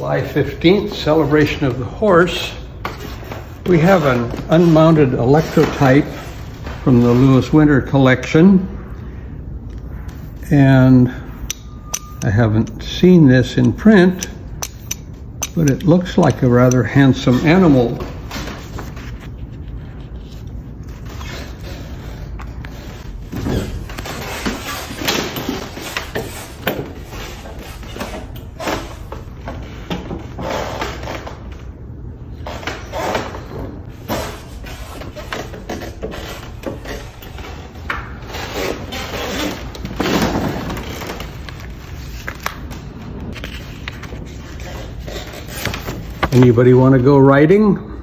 July 15th, celebration of the horse. We have an unmounted electrotype from the Lewis Winter collection. And I haven't seen this in print, but it looks like a rather handsome animal. Anybody want to go riding?